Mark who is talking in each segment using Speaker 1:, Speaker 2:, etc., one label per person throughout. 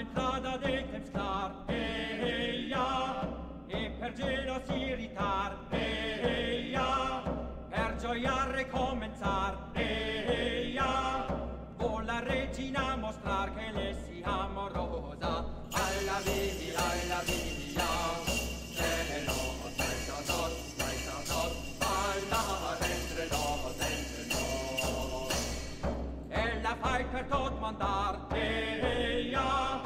Speaker 1: l'entrada del temps clar, eia, e per gelo si irritar, eia, per gioia recominciar, eia, vuol la regina mostrar che le si amorosa, alla via, alla via, cielo, senza nos, senza nos, balla entre nos, entre nos. Ella fai per tot mandar, eia, non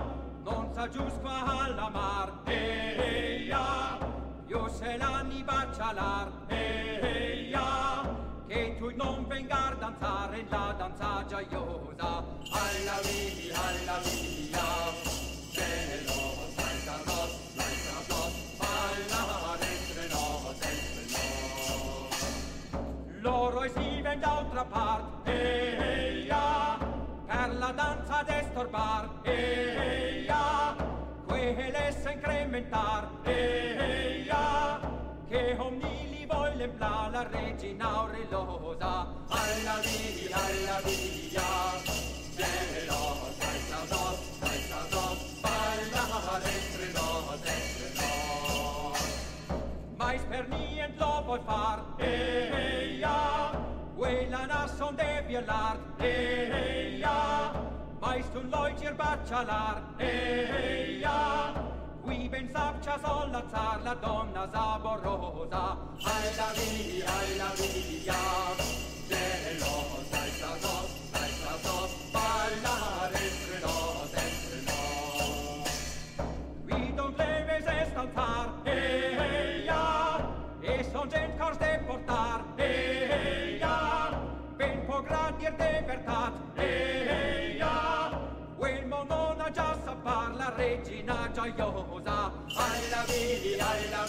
Speaker 1: qua alla mar, eia, io se l'anni bacialar, eia, che tu non vengar a danzare la danza gioiosa, alla via, alla via, cielo, senza nos, senza nos, balla entre nos, entre. Loro si ven d'altra part, eia, per la danza destorbar, eia, quelle se incrementar, eia, che omni li voglien pla la regina aurelosa, alla via, alla via, cielo, senza nos, senza nos, balla entre nos, entre nos. Mais per nient lo vuol far, eia, quella nasson de violar, eia, mais tu loitir bacialar, eia, sapcia sollazzar la donna saborosa, alla via, alla via, regina gioiosa, alla vedi, alla